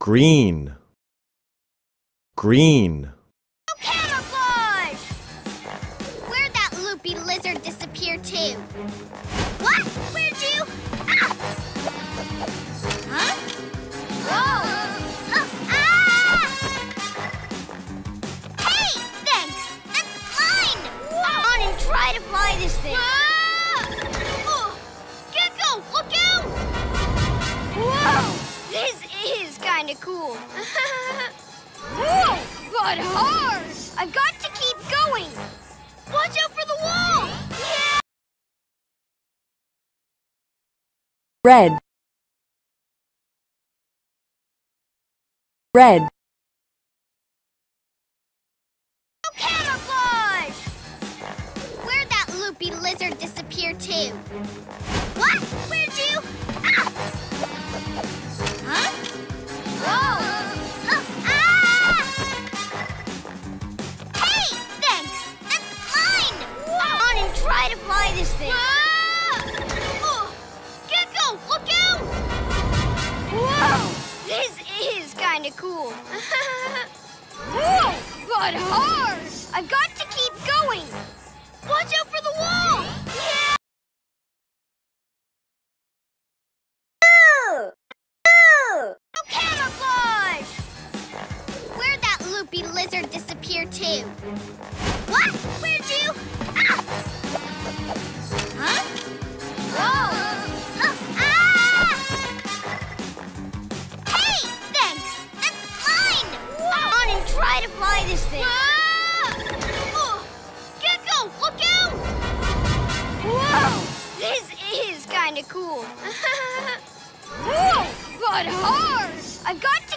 green, green, Camouflage! Where'd that loopy lizard disappear to? What? Where'd kind of cool. Whoa! But hard! I've got to keep going! Watch out for the wall! Yeah! red red Camouflage! Where'd that loopy lizard disappear to? What? Try this thing. Oh, Gecko, look out! Whoa! This is kind of cool. Whoa! But hard! I've got to keep going! Watch out for the wall! Yeah! Camouflage! Where'd that loopy lizard disappear to? What? Where'd you? Try to fly this thing. Ah! Oh, Gecko, look out! Whoa! This is kind of cool. Whoa! But hard! I've got